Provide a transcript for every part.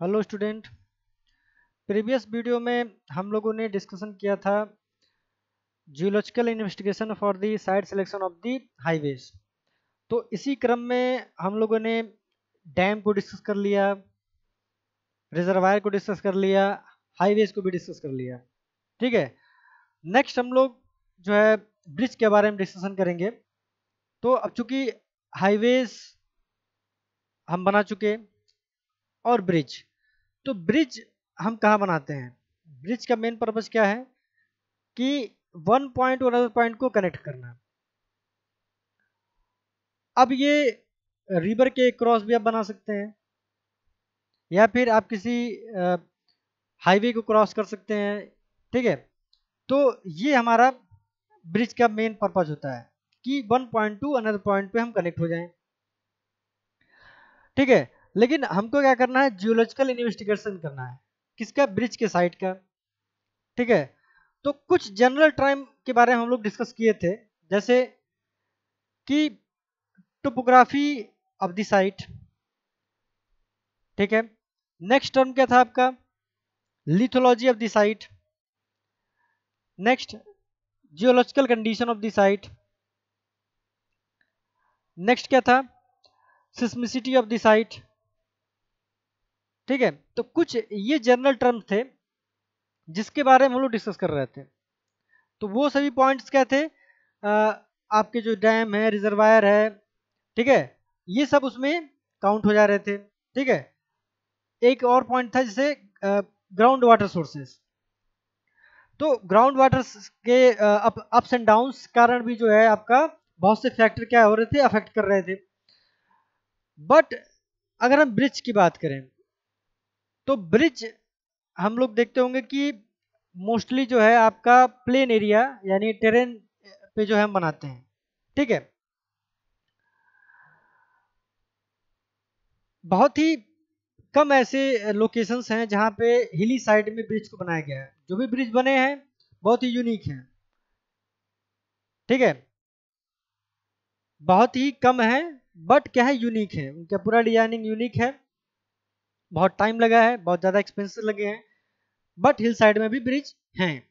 Hello student. Previous video में हम लोगों ने डिस्कशन किया था geological investigation for the site selection of the highways. तो इसी क्रम में हम लोगों ने डैम को डिस्कस कर लिया, रिजर्वायर को डिस्कस कर लिया, हाईवेज को भी डिस्कस कर लिया। ठीक है? नेक्स्ट हम लोग जो है ब्रिज के बारे में डिस्कशन करेंगे। तो अब चूँकि हाईवेज हम बना चुके और ब्रिज तो ब्रिज हम कहाँ बनाते हैं? ब्रिज का मेन पर्पज क्या है? कि वन पॉइंट और अदर पॉइंट को कनेक्ट करना। अब ये रिवर के क्रॉस भी आप बना सकते हैं। या फिर आप किसी हाईवे को क्रॉस कर सकते हैं। ठीक है? तो ये हमारा ब्रिज का मेन पर्पज होता है कि one point to another point पे हम कनेक्ट हो जाएँ। ठीक है? लेकिन हमको क्या करना है? जियोलॉजिकल इन्वेस्टिगेशन करना है। किसका? ब्रिज के साइड का। ठीक है? तो कुछ जनरल टर्म के बारे में हम लोग डिस्कस किए थे। जैसे कि टोपोग्राफी ऑफ़ द साइट ठीक है? नेक्स्ट टर्म क्या था आपका? Lithology of the site next geological condition of the site next क्या था? सिस्मिसिटी ऑफ़ द साइट ठीक है? तो कुछ ये जनरल टर्म थे जिसके बारे में हम लोग डिस्कस कर रहे थे। तो वो सभी पॉइंट्स क्या थे? आ, आपके जो डैम है रिजर्वायर है ठीक है? ये सब उसमें काउंट हो जा रहे थे ठीक है? एक और पॉइंट था जैसे ग्राउंड वाटर सोर्सेस तो ग्राउंड वाटर के अप्स एंड डाउन्स कारण भी जो है आपका बहुत से फैक्टर क्या हो रहे थे? अफेक्ट कर रहे थे। बट अगर हम ब्रिज की बात करें तो ब्रिज, हम लोग देखते होंगे कि मोस्टली जो है आपका प्लेन एरिया, यानी टेरेन, पे जो है हम बनाते हैं। ठीक है? बहुत ही कम ऐसे लोकेशंस हैं जहाँ पे हिली साइड में ब्रिज को बनाया गया है। जो भी ब्रिज बने हैं, बहुत ही यूनिक हैं। ठीक है? बहुत ही कम है बट क्या है यूनिक है? उनका पूरा डिज़ाइनिंग यूनिक है। बहुत टाइम लगा है, बहुत ज़्यादा एक्सपेंसिव लगे हैं बट हिल साइड में भी ब्रिज हैं।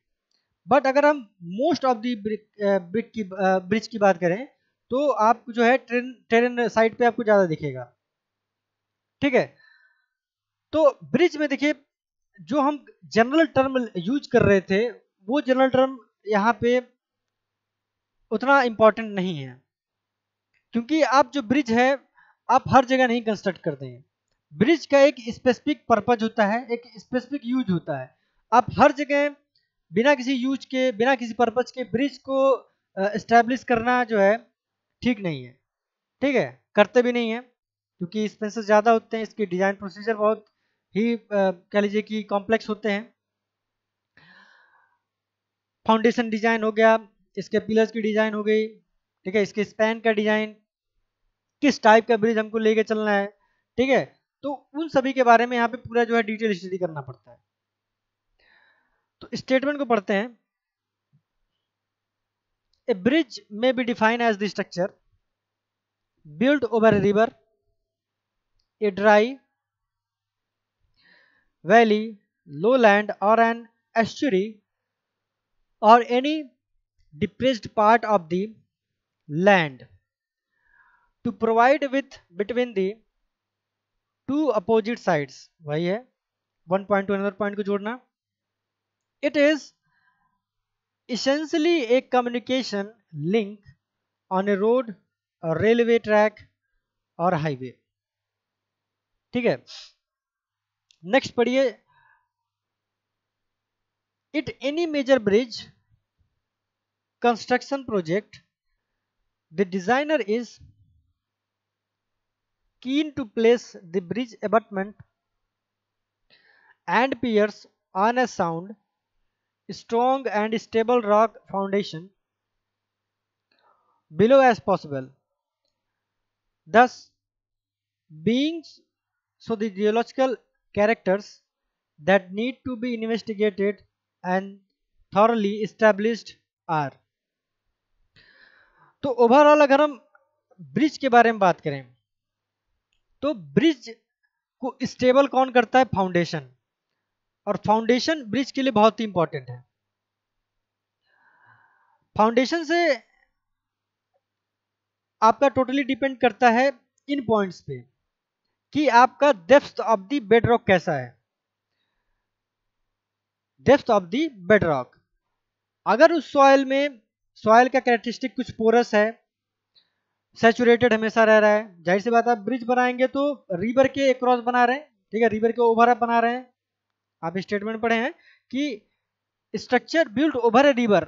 बट अगर हम मोस्ट ऑफ़ दी ब्रिज की ब्रिज की बात करें तो आप जो है ट्रेन ट्रेन साइड पे आपको ज़्यादा दिखेगा। ठीक है? तो ब्रिज में देखिए, जो हम जनरल टर्म यूज़ कर रहे थे, वो जनरल टर्म यहाँ पे उतना इम्पोर्टेंट नहीं है। क्योंकि आप जो ब्रिज है, आप हर जगह नहीं कंस्ट्रक्ट करते हैं। ब्रिज का एक स्पेसिफिक पर्पज होता है, एक स्पेसिफिक यूज़ होता है। आप हर जगह बिना किसी यूज़ के, बिना किसी पर्पज के ब्रिज को इस्टेब्लिश करना जो है, ठीक नहीं है। ठीक है? करते भी नहीं है, क्योंकि एक्सपेंसेस ज़्यादा होते हैं, इसके डिज़ाइन प्रोसीजर बहुत ही कह लीजिए कि कॉम्प्लेक्स होते हैं। फाउंडेशन डिज़ाइन हो गया, इसके पिलर्स की डिज़ाइन हो गई, ठीक है? इसके स्पैन का डिज़ाइन किस टाइप का ब्रिज हमको लेके चलना है, ठीक है? तो उन सभी के बारे में यहाँ पे पूरा जो है डिटेल स्टडी करना पड़ता है। तो स्टेटमेंट को पढ़ते हैं। ए ब्रिज में be define as the structure build over a river a dry valley low land और एन एस्चुरी और any depressed part of the land to provide with between the two opposite sides, वही है। One point to, another point को जोड़ना। It is essentially a link on a road, a railway track और highway ठीक है। Next पढ़िए। It any major bridge construction project the designer is keen to place the bridge abutment and piers on a sound, strong and stable rock foundation below as possible. Thus, being so the geological characters that need to be investigated and thoroughly established are. तो overall अगर हम bridge के बारे में बात करें तो bridge को स्टेबल कौन करता है? फाउंडेशन। और फाउंडेशन ब्रिज के लिए बहुत ही इंपॉर्टेंट है। फाउंडेशन से आपका टोटली डिपेंड करता है इन पॉइंट्स पे कि आपका depth of the bed rock कैसा है। Depth of the bed rock अगर उस सॉयल में सॉयल का कैरेक्टरिस्टिक कुछ पोरस है सेचुरेटेड हमेशा रह रहा है। ज़ाहिर सी बात है ब्रिज बनाएँगे तो रिवर के क्रॉस बना रहे हैं, ठीक है? रिवर के ओवर बना रहे हैं। आप स्टेटमेंट पढ़े हैं कि structure build over a river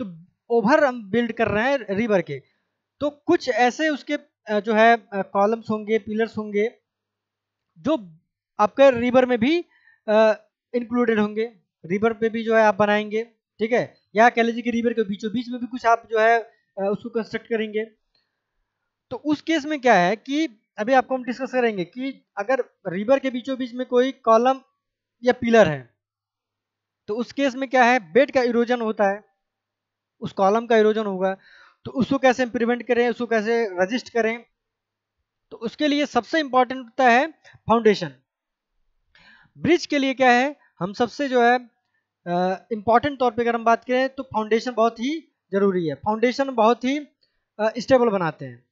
तो ओवर हम बिल्ड कर रहे हैं रिवर के। तो कुछ ऐसे उसके जो है कॉलम्स होंगे पिलर्स होंगे, जो आपके रिवर में भी इंक्लूडेड होंगे। रिवर पे भी जो है आप बनाएँगे, ठीक है? या कह लीजिए कि रिवर के बीचों बीच में भी कुछ आप जो है उसको कंस्ट्रक्ट करेंगे। तो उस केस में क्या है कि अभी आपको हम डिस्कस करेंगे कि अगर रिवर के बीचों बीच में कोई कॉलम या पिलर है तो उस केस में क्या है? बेड का इरोजन होता है। उस कॉलम का इरोजन होगा। तो उसको कैसे प्रिवेंट करें? उसको कैसे रजिस्ट करें? तो उसके लिए सबसे इंपॉर्टेंट होता है फाउंडेशन ब्रिज के लिए क्या है? हम सबसे जो है इंपॉर्टेंट तौर पे अगर हम बात करें तो फाउंडेशन बहुत ही ज़रूरी है। फाउंडेशन बहुत ही स्टेबल बनाते हैं।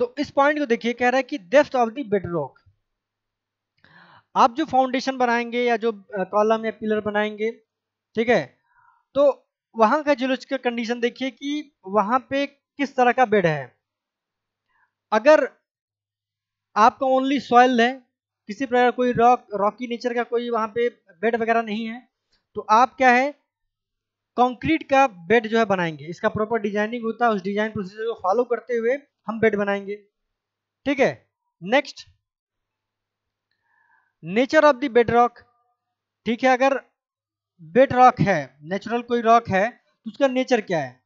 तो इस पॉइंट को देखिए, कह रहा है कि डेप्थ ऑफ़ द बेडरॉक आप जो फाउंडेशन बनाएँगे या जो कॉलम या पिलर बनाएँगे, ठीक है? तो वहाँ का जियोलॉजिकल कंडीशन देखिए कि वहाँ पे किस तरह का बेड है। अगर आपका ओनली सॉइल है, किसी प्रकार कोई रॉक रॉकी नेचर का कोई वहाँ पे बेड वगैरह नहीं है तो आप क्या है कंक्रीट का बेड जो है बनाएँगे। इसका प्रॉपर डिज़ाइनिंग होता है, उस डिज़ाइन प्रोसीजर को फॉलो करते हुए हम बेड बनाएँगे। ठीक है? Next nature of the bed rock ठीक है अगर बेड रॉक है नेचुरल कोई रॉक है तो उसका नेचर क्या है?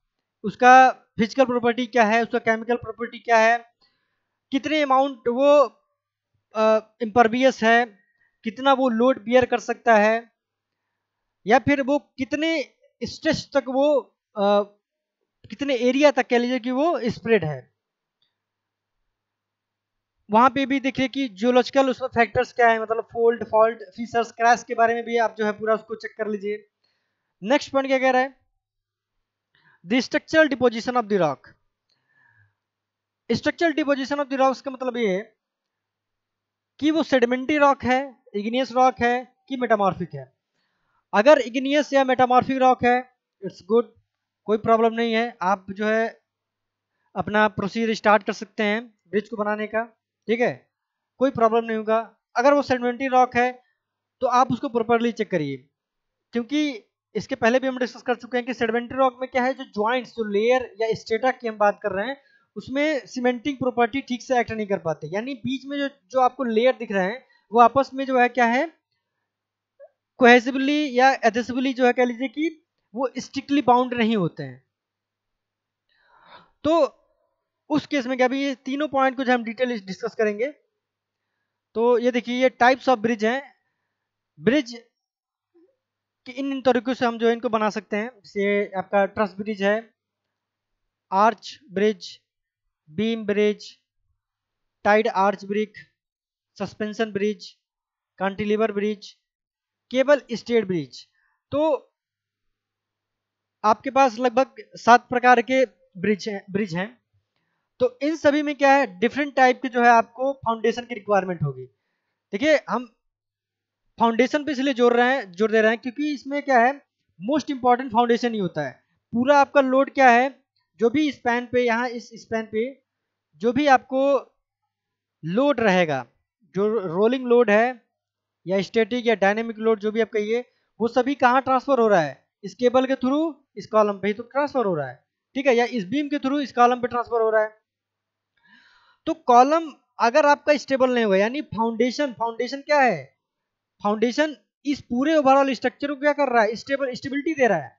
उसका फ़िज़िकल प्रॉपर्टी क्या है? उसका केमिकल प्रॉपर्टी क्या है? कितने अमाउंट वो इम्परवियस है? कितना वो लोड बियर कर सकता है? या फिर वो कितने स्ट्रेस तक वो आ, कितने एरिया तक कह लीजिए कि वो स्प्रेड है? वहाँ पे भी देखिए कि जियोलॉजिकल उसमें फैक्टर्स क्या है मतलब फोल्ड फॉल्ट फीसर्स क्रैश के बारे में भी आप जो है पूरा उसको चेक कर लीजिए। नेक्स्ट पॉइंट क्या कह रहा है? The structural deposition of the rock structural deposition of the rocks का मतलब ये है कि वो सेडिमेंट्री रॉक है इग्नियस रॉक है कि मेटामॉर्फिक है। अगर इग्नियस या मेटामॉर्फिक रॉक है इट्स गुड कोई प्रॉब्लम नहीं है। आप जो है अपना प्रोसीजर स्टार्ट कर सकते हैं ब्रिज को बनाने का। ठीक है? कोई प्रॉब्लम नहीं होगा। अगर वो सेडिमेंट्री रॉक है तो आप उसको प्रॉपरली चेक करिए। क्योंकि इसके पहले भी हम डिस्कस कर चुके हैं कि सेडिमेंट्री रॉक में क्या है, जो ज्वाइंट्स जो लेयर या स्टेटा की हम बात कर रहे हैं, उसमें सीमेंटिंग प्रॉपर्टी ठीक से एक्ट नहीं कर पाते। यानी बीच में जो जो आपको लेयर दिख रहे हैं, वो आपस में जो है क्या है कोहेसिवली या एडेसिवली जो है कह लीजिए कि वो स्ट्रिक्टली बाउंड नहीं होते हैं। तो उस केस में क्या भी ये तीनों पॉइंट को जो हम डिटेल डिस्कस करेंगे तो ये देखिए, ये टाइप्स ऑफ़ ब्रिज हैं। ब्रिज कि इन इन तरीकों से हम जो इनको बना सकते हैं। जैसे आपका ट्रस ब्रिज है arch bridge beam bridge tied arch brick suspension bridge cantilever bridge cable stayed bridge तो आपके पास लगभग सात प्रकार के ब्रिज हैं ब्रिज हैं। तो इन सभी में क्या है? डिफरेंट टाइप के जो है आपको फाउंडेशन की रिक्वायरमेंट होगी। देखिए, हम फाउंडेशन पे इसलिए जोड़ रहे हैं जोड़ दे रहे हैं क्योंकि इसमें क्या है? मोस्ट इंपॉर्टेंट फाउंडेशन ही होता है। पूरा आपका लोड क्या है? जो भी स्पैन पे, यहाँ इस स्पैन पे, जो भी आपको लोड रहेगा, जो रोलिंग लोड है, या स्टेटिक या डायनेमिक लोड जो भी आप कहिए, वो सभी कहाँ ट्रांसफ़र हो रहा है? इस केबल के थ्रू इस कॉलम पे ही तो ट्रांसफ़र हो रहा है। ठीक है? या इस बीम के थ्रू इस कॉलम पे ट्रांसफ़र हो रहा है। तो कॉलम अगर आपका स्टेबल नहीं हुआ यानी फाउंडेशन फाउंडेशन क्या है? फाउंडेशन इस पूरे ओवरऑल स्ट्रक्चर को क्या कर रहा है? स्टेबल स्टेबिलिटी दे रहा है।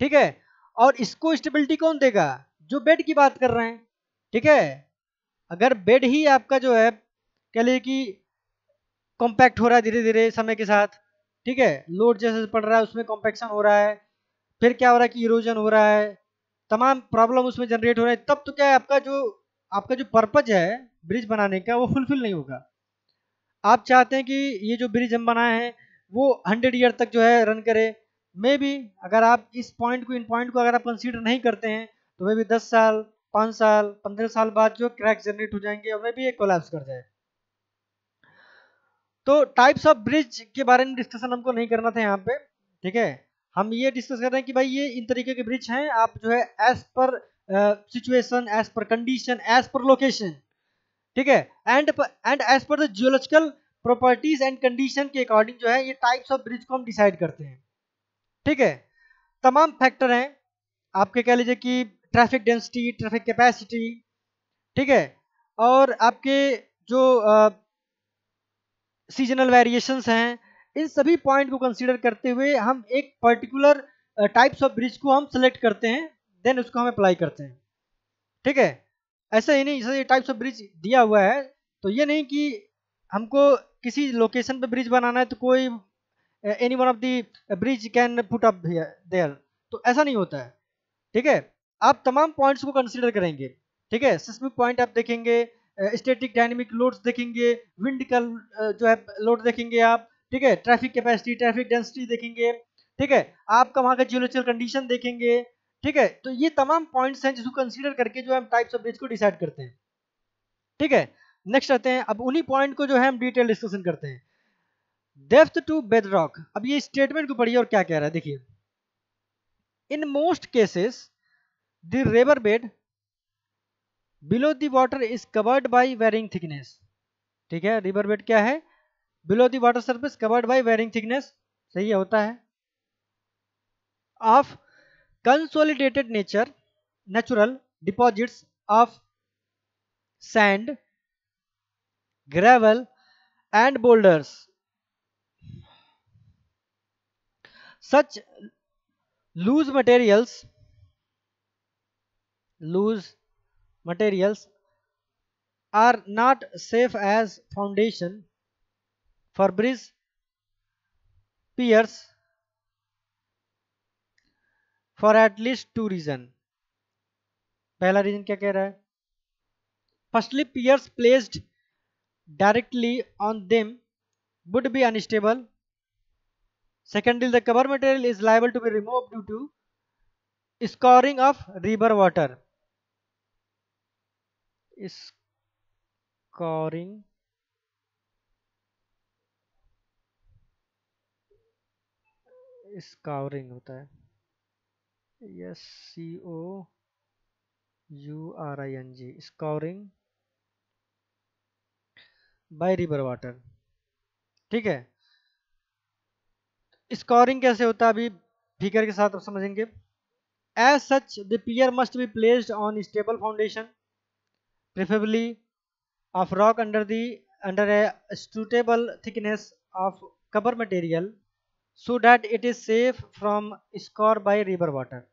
ठीक है? और इसको स्टेबिलिटी कौन देगा? जो बेड की बात कर रहे हैं। ठीक है? अगर बेड ही आपका जो है, कह लीजिए कि कॉम्पैक्ट हो रहा है धीरे धीरे समय के साथ। ठीक है? लोड जैसे पड़ रहा है, उसमें कॉम्पैक्शन हो रहा है। फिर क्या हो रहा है कि इरोजन हो रहा है। तमाम प्रॉब्लम उसमें जनरेट हो रहा है। तब तो क्या है, आपका जो आपका जो पर्पज है ब्रिज बनाने का, वो फुलफिल नहीं होगा। आप चाहते हैं कि ये जो ब्रिज हम बनाए हैं, वो हंड्रेड ईयर तक जो है रन करे। मे बी अगर आप इस पॉइंट को, इन पॉइंट को अगर आप कंसीडर नहीं करते हैं तो मे बी दस साल, पाँच साल, पंद्रह साल बाद जो क्रैक जनरेट हो जाएँगे और मे बी ये कोलैप्स कर जाए। तो टाइप्स ऑफ़ ब्रिज के बारे में डिस्कशन हमको नहीं करना था यहाँ पे, ठीक है? हम ये डिस्कस कर रहे हैं कि भाई ये इन तरीके के ब्रिज हैं, आप जो है as per situation as per condition, as per location. ठीक है? And and as per the geological properties and condition के अकॉर्डिंग जो है, ये टाइप्स ऑफ़ ब्रिज को हम डिसाइड करते हैं। ठीक है? तमाम फैक्टर हैं। आपके कह लीजिए कि ट्रैफ़िक डेंसिटी ट्रैफ़िक कैपेसिटी ठीक है? और आपके जो सीजनल वेरिएशंस हैं, इन सभी पॉइंट को कंसीडर करते हुए हम एक पर्टिकुलर टाइप्स ऑफ़ ब्रिज को हम सेलेक्ट करते हैं। देन उसको हम अप्लाई करते हैं। ठीक है? ऐसा ही नहीं, जैसे टाइप्स ऑफ़ ब्रिज दिया हुआ है तो ये नहीं कि हमको किसी लोकेशन पे ब्रिज बनाना है तो कोई any one of the bridge can put up there तो ऐसा नहीं होता है। ठीक है? आप तमाम पॉइंट्स को कंसीडर करेंगे। ठीक है? सिस्मिक पॉइंट आप देखेंगे स्टेटिक डायनेमिक लोड्स देखेंगे विंड का जो है लोड देखेंगे आप। ठीक है? ट्रैफ़िक कैपेसिटी ट्रैफ़िक डेंसिटी देखेंगे। ठीक है? आपका वहाँ का जियोलॉजिकल कंडीशन देखेंगे ठीक है? तो ये तमाम पॉइंट्स हैं जिसको कंसीडर करके जो हम टाइप्स ऑफ़ ब्रिज को डिसाइड करते हैं। ठीक है? नेक्स्ट आते हैं। अब उन्हीं पॉइंट को जो है हम डिटेल डिस्कशन करते हैं। डेप्थ टू बेडरॉक अब ये स्टेटमेंट को पढ़िए और क्या कह रहा है? देखिए। In most cases the river bed below the water is covered by varying thickness ठीक है? रिवर बेड क्या है? Below the water surface covered by varying thickness सही होता है। Of consolidated nature natural deposits of sand gravel and boulders. Such loose materials loose materials are not safe as foundation for bridge piers for at least two reason पहला reason क्या कह रहा है? Firstly piers placed directly on them would be unstable secondly the cover material is liable to be remove due to scouring of river water scouring scouring होता है। S C O U R I N G scouring by river water ठीक है? Scoring कैसे होता है? अभी figure के साथ आप समझेंगे। As such the pier must be placed on stable foundation preferably of rock under the under a suitable thickness of cover material, so that it is safe from score by river water.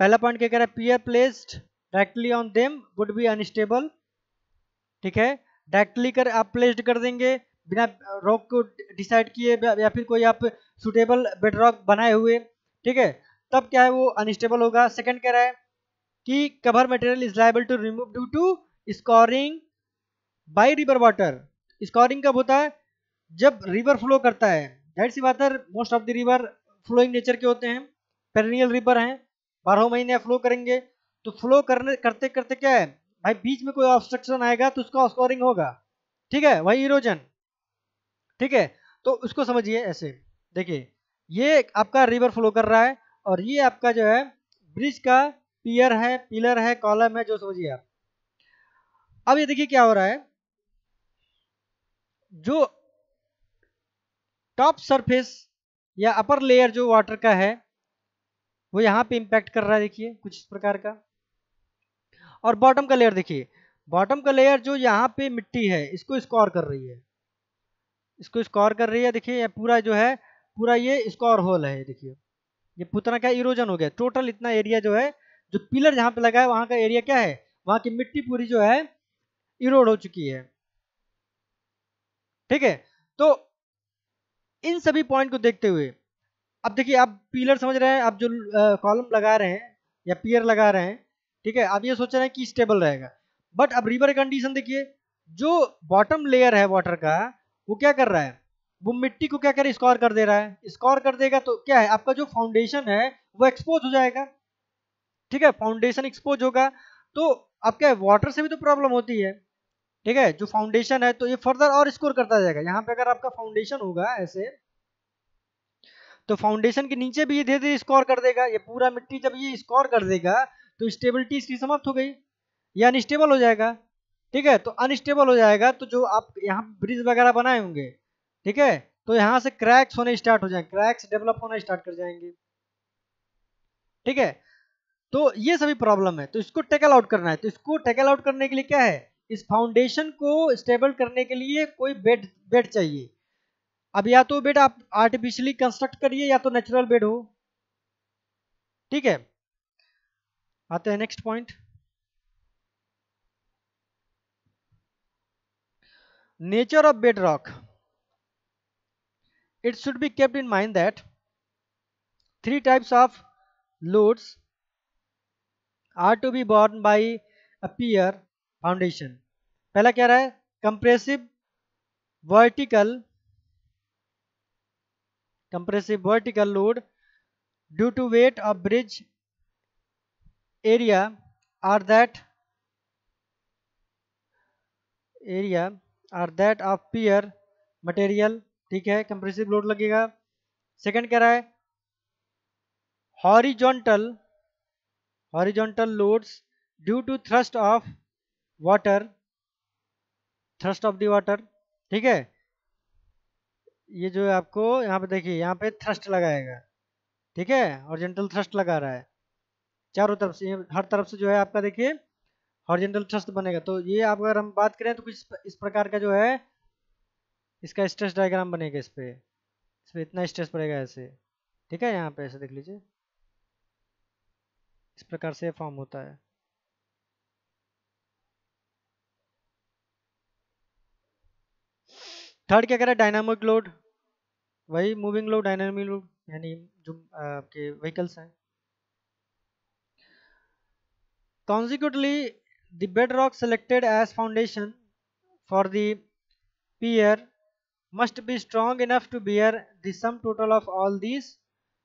पहला point क्या कह रहा है? Pier placed directly on them would be unstable ठीक है? Directly कर, आप placed कर देंगे, बिना रॉक को डिसाइड किए, या फिर कोई आप सुटेबल बेड रॉक बनाए हुए। ठीक है? तब क्या है वो अनस्टेबल होगा? सेकंड कह रहा है कि cover material is liable to remove due to scouring by river water scouring कब होता है? जब रिवर फ्लो करता है। ज़ाहिर सी बात है most of the river flowing nature के होते हैं। पेरिनियल रिवर हैं। बारह महीने फ्लो करेंगे। तो फ्लो करने, करते करते क्या है? भाई बीच में कोई ऑब्स्ट्रक्शन आएगा तो उसका स्कोरिंग होगा। ठीक है? वही इरोजन ठीक है? तो उसको समझिए ऐसे। देखिए, ये आपका रिवर फ्लो कर रहा है और ये आपका जो है ब्रिज का पियर है पिलर है कॉलम है, जो समझिए आप। अब ये देखिए क्या हो रहा है। जो टॉप सरफेस या अपर लेयर जो वाटर का है वो यहाँ पे इम्पैक्ट कर रहा है, देखिए, कुछ इस प्रकार का। और बॉटम का लेयर देखिए बॉटम का लेयर जो यहाँ पे मिट्टी है, इसको स्कोर कर रही है। इसको स्कोर कर रही है, देखिए, ये पूरा जो है, पूरा ये स्कोर होल है, देखिए। ये पूतना क्या इरोजन हो गया। टोटल इतना एरिया जो है, जो पिलर जहाँ पे लगा है, वहाँ का एरिया क्या है? वहाँ की मिट्टी पूरी जो है इरोड हो चुकी है। ठीक है? तो इन सभी पॉइंट को देखते हुए अब देखिए आप पिलर समझ रहे हैं आप जो कॉलम लगा रहे हैं, या पियर लगा रहे हैं, ठीक है आप ये सोच रहे हैं कि स्टेबल रहेगा। बट अब रिवर कंडीशन देखिए, जो बॉटम लेयर है वाटर का, वो क्या कर रहा है? वो मिट्टी को क्या कर? स्कोर कर दे रहा है। स्कोर कर देगा तो क्या है? आपका जो फाउंडेशन है, वो एक्सपोज हो जाएगा। ठीक है फाउंडेशन एक्सपोज होगा। तो अब क्या है? वाटर से भी तो प्रॉब्लम होती है। ठीक है, जो फाउंडेशन है तो ये फर्दर और स्कोर करता जाएगा। यहाँ पे अगर आपका फाउंडेशन होगा ऐसे तो फाउंडेशन के नीचे भी ये धीरे धीरे स्कोर कर देगा। ये पूरा मिट्टी जब ये स्कोर कर देगा तो स्टेबिलिटी इसकी समाप्त हो गई। ये अनस्टेबल हो जाएगा। ठीक है? तो अनस्टेबल हो जाएगा। तो जो आप यहाँ ब्रिज वगैरह बनाए होंगे, ठीक है? तो यहाँ से क्रैक्स होने स्टार्ट हो जाएँगे। क्रैक्स डेवलप होना स्टार्ट कर जाएँगे। ठीक है? तो ये सभी प्रॉब्लम है। तो इसको टेकल आउट करना है। तो इसको टेकल आउट करने के लिए क्या है? इस फाउंडेशन को स्टेबल करने के लिए कोई बेड बेड चाहिए। अब या तो बेड आप आर्टिफिशियली कंस्ट्रक्ट करिए या तो नेचुरल बेड हो। ठीक है? आते हैं next point nature of bed rock it's should be kept in mind that three types of loads are to be borne by pier foundation पहला कह रहा है? Compressive vertical compressive vertical load due to weight of bridge area are that area are that of pier material ठीक है compressive load लगेगा second क्या रहा है horizontal horizontal loads due to thrust of water thrust of the water ठीक है ये जो है आपको यहाँ पे देखिए, यहाँ पे थ्रस्ट लगाएगा, ठीक है? हॉरिजेंटल थ्रस्ट लगा रहा है। चारों तरफ़ से हर तरफ़ से जो है आपका देखिए हॉरिजेंटल थ्रस्ट बनेगा। तो ये आप अगर हम बात करें तो कुछ इस प्रकार का जो है, इसका स्ट्रेस डायग्राम बनेगा इस पर इस पर इतना स्ट्रेस पड़ेगा ऐसे, ठीक है? यहाँ पे ऐसे देख लीजिए। इस प्रकार से फॉर्म होता है। थर्ड क्या कह रहा है? डायनामिक लोड वही मूविंग लोड डायनामिक लोड यानी जो आपके व्हीकल्स हैं। Consecutively the bed rock selected as foundation for the pier must be strong enough to bear the sum total of all these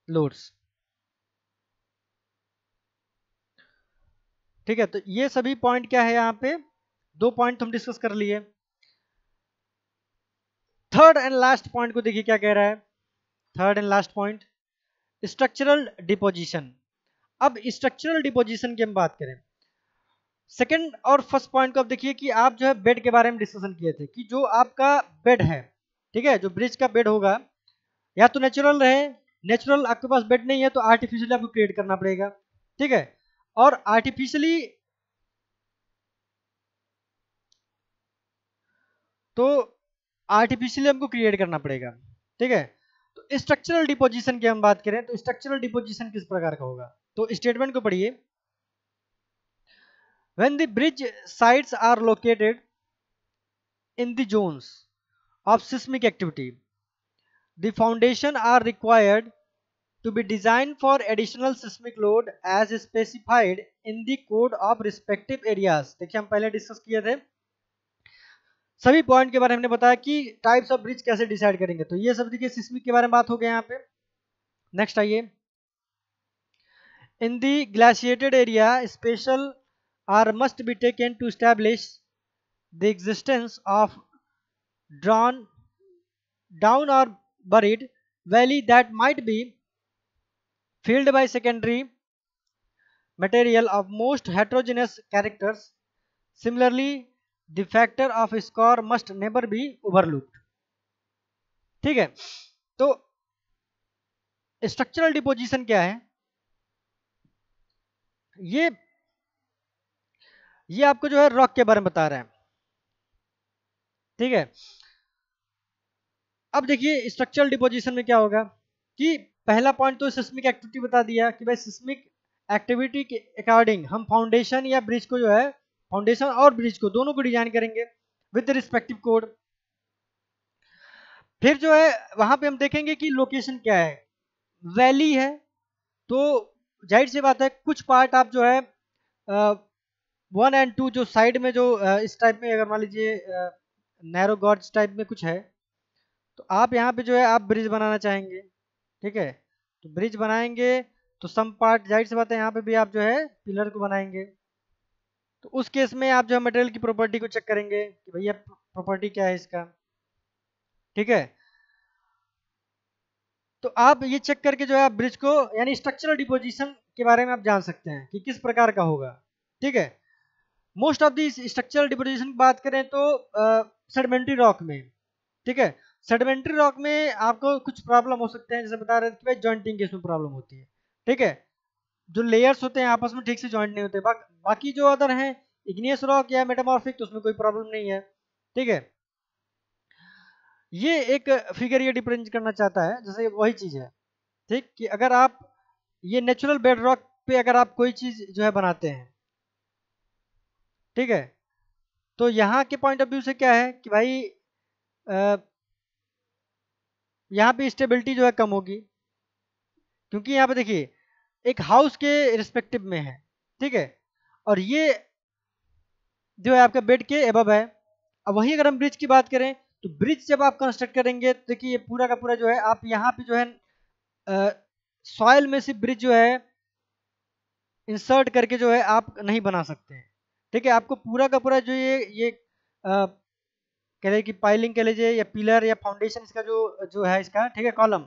loads ठीक है तो ये सभी पॉइंट क्या है यहाँ पे? दो पॉइंट हम डिस्कस कर लिए। थर्ड एंड लास्ट पॉइंट को देखिए क्या कह रहा है। Third and last point structural deposition अब स्ट्रक्चरल डिपोजिशन की हम बात करें। सेकंड और फ़र्स्ट पॉइंट को अब देखिए कि आप जो है बेड के बारे में डिस्कशन किए थे कि जो आपका बेड है, ठीक है, जो ब्रिज का बेड होगा, या तो नेचुरल रहे नेचुरल आपके पास बेड नहीं है तो आर्टिफिशियली आपको क्रिएट करना पड़ेगा, ठीक है। और आर्टिफिशियली तो आर्टिफिशियली हमको क्रिएट करना पड़ेगा, ठीक है? तो स्ट्रक्चरल डिपोजिशन की हम बात करें तो स्ट्रक्चरल डिपोजिशन किस प्रकार का होगा? तो स्टेटमेंट को पढ़िए। When the bridge site are located in the zones of seismic activity the foundation are required to be design for additional seismic load as specified in the code of respective areas देखिए, हम पहले discuss किए थे। सभी point के बारे में बताया कि टाइप्स ऑफ़ ब्रिज कैसे डिसाइड करेंगे। तो ये सब देखिए सिस्मिक के बारे में बात हो गया यहाँ पे। नेक्स्ट आइए। In the glaciated area special are must be taken to establish the existence of drawn down और buried valley that might be filled by secondary material of most heterogeneous characters similarly the factor of score must never be overlooked. ठीक है? तो structural deposition क्या है? ये ये आपको जो है रॉक के बारे में बता रहे हैं। ठीक है? अब देखिए स्ट्रक्चरल डिपोजिशन में क्या होगा कि पहला पॉइंट तो सिस्मिक एक्टिविटी बता दिया कि भाई सिस्मिक एक्टिविटी के अकॉर्डिंग हम फाउंडेशन या ब्रिज को जो है फाउंडेशन और ब्रिज को दोनों को डिज़ाइन करेंगे विद रिस्पेक्टिव कोड फिर जो है वहाँ पे हम देखेंगे कि लोकेशन क्या है। वैली है तो ज़ाहिर सी बात है कुछ पार्ट आप जो है वन एंड टू जो साइड में जो आ, इस टाइप में अगर मान लीजिए नैरो गॉर्ज टाइप में कुछ है तो आप यहाँ पे जो है आप ब्रिज बनाना चाहेंगे ठीक है? तो ब्रिज बनाएँगे तो सम पार्ट ज़ाहिर सी बात है यहाँ पे भी आप जो है पिलर को बनाएँगे। तो उस केस में आप जो है मटेरियल की प्रॉपर्टी को चेक करेंगे कि भैया प्रॉपर्टी क्या है इसका। ठीक है? तो आप ये चेक करके जो है आप ब्रिज को, यानी स्ट्रक्चरल डिपोजिशन के बारे में आप जान सकते हैं कि किस प्रकार का होगा। ठीक है? Most of the structural deposition की बात करें तो सेडमेंट्री रॉक में। ठीक है? सेडमेंट्री रॉक में आपको कुछ प्रॉब्लम हो सकते हैं, जैसे बता रहे थे कि भाई जॉइंटिंग की इसमें प्रॉब्लम होती है। ठीक है? जो लेयर्स होते हैं आपस में ठीक से ज्वाइंट नहीं होते। बा, बाकी जो अदर हैं इग्नियस रॉक या मेटामॉर्फिक तो उसमें कोई प्रॉब्लम नहीं है। ठीक है? ये एक फिगर ये डिफरेंस करना चाहता है जैसे वही चीज़ है। ठीक? कि अगर आप ये नेचुरल बेड रॉक पे अगर आप कोई चीज़ जो है बनाते हैं। ठीक है? तो यहाँ के पॉइंट ऑफ़ व्यू से क्या है कि भाई यहाँ पे स्टेबिलिटी जो है कम होगी। क्योंकि यहाँ पे देखिए एक हाउस के रिस्पेक्टिव में है, ठीक है? और ये जो है आपका बेड के एबव है। अब वहीं अगर हम ब्रिज की बात करें तो ब्रिज जब आप कंस्ट्रक्ट करेंगे तो देखिए ये पूरा का पूरा जो है, आप यहाँ पे जो है सॉइल में से ब्रिज जो है इंसर्ट करके जो है आप नहीं बना सकते हैं, ठीक है? आपको पूरा का पूरा जो ये ये कह रहे कि पाइलिंग कह लीजिए, या पिलर या फाउंडेशन इसका जो जो है इसका, ठीक है? कॉलम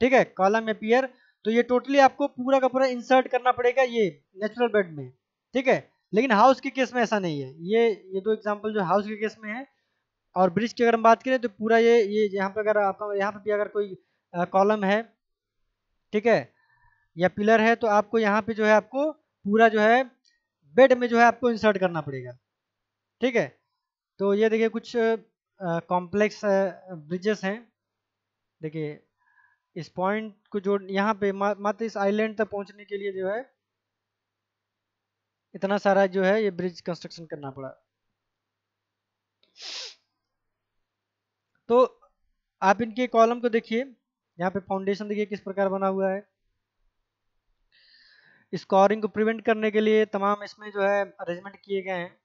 ठीक है? कॉलम या पियर तो ये टोटली आपको पूरा का पूरा इंसर्ट करना पड़ेगा ये नेचुरल बेड में, ठीक है? लेकिन हाउस के केस में ऐसा नहीं है। ये ये दो एग्जांपल जो हाउस के केस में है, और ब्रिज की अगर हम बात करें तो पूरा ये ये यहाँ पे अगर आपका यहाँ पे भी अगर कोई कॉलम है, ठीक है? या पिलर है तो आपको यहाँ पे जो है आपको पूरा जो है बेड में जो है आपको इंसर्ट करना पड़ेगा, ठीक है? तो ये देखिए कुछ कॉम्प्लेक्स ब्रिजेस हैं। देखिए इस पॉइंट को जोड़ यहाँ पे मात्र इस आइलैंड तक पहुँचने के लिए जो है, इतना सारा जो है ये ब्रिज कंस्ट्रक्शन करना पड़ा। तो आप इनके कॉलम को देखिए। यहाँ पे फाउंडेशन देखिए किस प्रकार बना हुआ है। स्कोरिंग को प्रिवेंट करने के लिए तमाम इसमें जो है अरेंजमेंट किए गए हैं।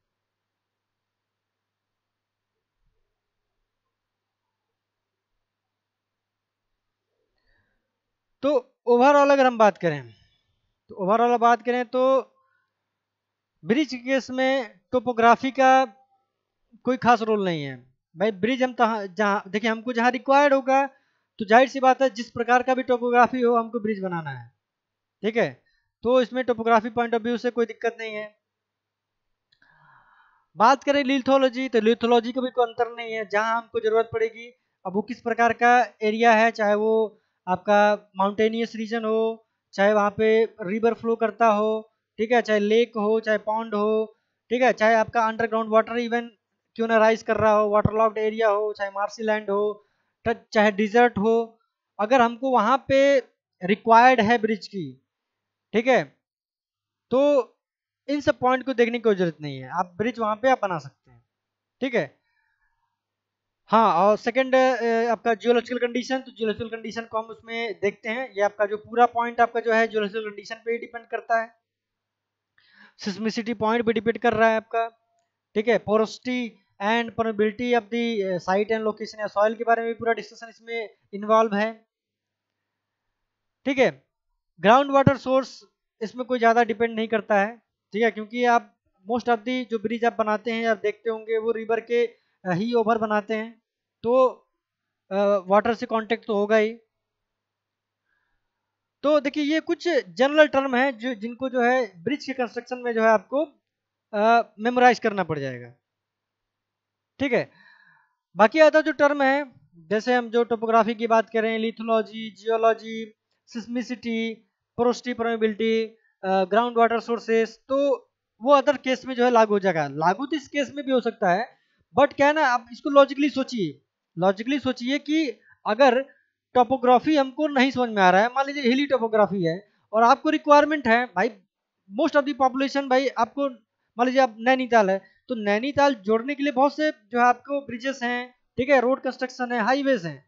तो ओवरऑल अगर हम बात करें तो ओवरऑल बात करें तो ब्रिज केस में टोपोग्राफी का कोई खास रोल नहीं है। भाई ब्रिज हम जहाँ, देखिए हमको जहाँ रिक्वायर्ड होगा तो ज़ाहिर सी बात है जिस प्रकार का भी टोपोग्राफी हो, हमको ब्रिज बनाना है। ठीक है? तो इसमें टोपोग्राफी पॉइंट ऑफ़ व्यू से कोई दिक्कत नहीं है। बात करें लिथोलॉजी तो लिथोलॉजी का भी कोई अंतर नहीं है। जहाँ हमको ज़रूरत पड़ेगी, अब वो किस प्रकार का एरिया है, चाहे वो आपका माउंटेनियस रीजन हो, चाहे वहाँ पे रिवर फ्लो करता हो, ठीक है, चाहे लेक हो, चाहे पॉन्ड हो, ठीक है, चाहे आपका अंडरग्राउंड वाटर इवन क्यों ना राइज कर रहा हो वाटर लॉक्ड एरिया हो, चाहे मार्सी लैंड हो चाहे डिजर्ट हो, अगर हमको वहाँ पे रिक्वायर्ड है ब्रिज की, ठीक है तो इन सब पॉइंट को देखने की ज़रूरत नहीं है। आप ब्रिज वहाँ पे आप बना सकते हैं, ठीक है। हाँ और सेकंड आपका जियोलॉजिकल कंडीशन तो जियोलॉजिकल कंडीशन को हम उसमें देखते हैं। ये आपका जो पूरा पॉइंट आपका जो है जियोलॉजिकल कंडीशन पे डिपेंड करता है। सिस्मिसिटी पॉइंट भी डिपेंड कर रहा है आपका। ठीक है porosity and permeability of the site and location या सॉइल के बारे में पूरा डिस्कशन इसमें इन्वॉल्व है। ठीक है ग्राउंड वाटर सोर्स इसमें कोई ज़्यादा डिपेंड नहीं करता है। ठीक है, क्योंकि आप मोस्ट ऑफ़ दी जो ब्रिज आप बनाते हैं आप देखते होंगे, वो रिवर के ही ओवर बनाते हैं। तो वाटर से कांटेक्ट तो होगा ही। तो देखिए, ये कुछ जनरल टर्म है जो, जिनको जो है ब्रिज के कंस्ट्रक्शन में जो है आपको मेमोराइज करना पड़ जाएगा। ठीक है? बाकी आता जो टर्म है, जैसे हम जो टोपोग्राफी की बात करें lithology geology seismicity porosity permeability ground water sources तो वो अदर केस में जो है लागू हो जाएगा। लागू तो इस केस में भी हो सकता है बट क्या है ना, आप इसको लॉजिकली सोचिए। लॉजिकली सोचिए कि अगर टोपोग्राफी हमको नहीं समझ में आ रहा है, मान लीजिए हिली टोपोग्राफी है, और आपको रिक्वायरमेंट है, भाई मोस्ट ऑफ़ दी पॉपुलेशन भाई, आपको, मान लीजिए आप नैनीताल है तो नैनीताल जोड़ने के लिए बहुत से जो है आपको ब्रिजेस हैं, ठीक है रोड कंस्ट्रक्शन है हाईवेज हैं।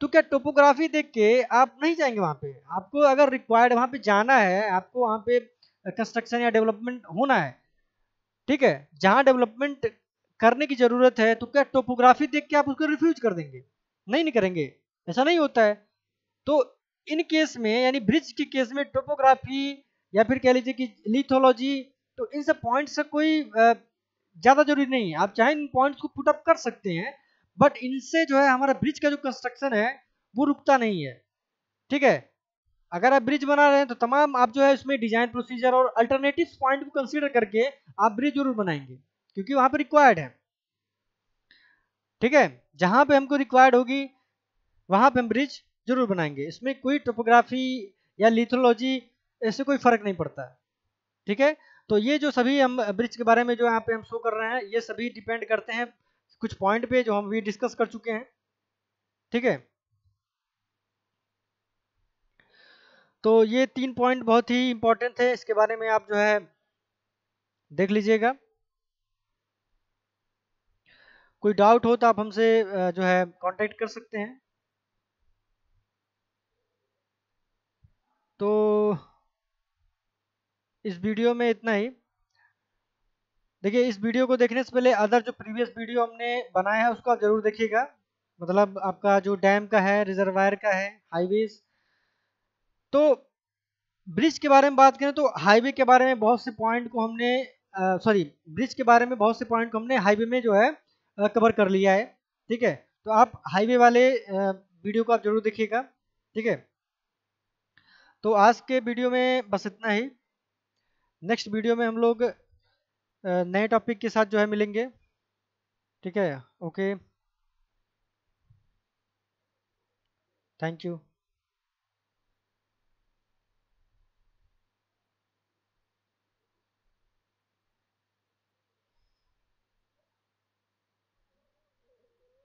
तो क्या टोपोग्राफी देख के आप नहीं जाएँगे वहाँ पे? आपको अगर रिक्वायर्ड वहाँ पे जाना है, आपको वहाँ पे कंस्ट्रक्शन या डेवलपमेंट होना है, ठीक है, जहाँ डेवलपमेंट करने की ज़रूरत है तो क्या टोपोग्राफी देख के आप उसको रिफ्यूज कर देंगे? नहीं नहीं करेंगे। ऐसा नहीं होता है। तो इन केस में, यानी ब्रिज के केस में टोपोग्राफी या फिर कह लीजिए कि लिथोलॉजी तो इन सब पॉइंट्स से कोई ज़्यादा ज़रूरी नहीं है। आप चाहे इन पॉइंट्स को पुटअप कर सकते हैं बट इनसे जो है हमारा ब्रिज का जो कंस्ट्रक्शन है, वो रुकता नहीं है। ठीक है? अगर आप ब्रिज बना रहे हैं तो तमाम आप जो है उसमें डिज़ाइन प्रोसीजर और अल्टरनेटिव पॉइंट को कंसीडर करके आप ब्रिज ज़रूर बनाएँगे। क्योंकि वहाँ पर रिक्वायर्ड है। ठीक है? जहाँ पे हमको रिक्वायर्ड होगी, वहाँ पे हम ब्रिज ज़रूर बनाएँगे। इसमें कोई टोपोग्राफी या लिथोलॉजी ऐसे कोई फ़र्क नहीं पड़ता। ठीक है? तो ये जो सभी हम ब्रिज के बारे में जो यहाँ पे हम शो कर रहे हैं, ये सभी डिपेंड करते हैं कुछ पॉइंट पे जो हम भी डिस्कस कर चुके हैं। ठीक है? तो ये तीन पॉइंट बहुत ही इंपॉर्टेंट है इसके बारे में आप जो है, देख लीजिएगा। कोई डाउट हो तो आप हमसे जो है कांटेक्ट कर सकते हैं। तो इस वीडियो में इतना ही। देखिए, इस वीडियो को देखने से पहले अदर जो प्रीवियस वीडियो हमने बनाया है, उसको आप ज़रूर देखिएगा। मतलब आपका जो डैम का है रिजर्वायर का है हाईवेज तो ब्रिज के बारे में बात करें तो हाईवे के बारे में बहुत से पॉइंट को हमने सॉरी ब्रिज के बारे में बहुत से पॉइंट को हमने हाईवे में जो है कवर कर लिया है, ठीक है? तो आप हाईवे वाले वीडियो को आप ज़रूर देखिएगा, ठीक है? तो आज के वीडियो में बस इतना ही। नेक्स्ट वीडियो में हम लोग नए टॉपिक के साथ जो है मिलेंगे, ठीक है? Okay thank you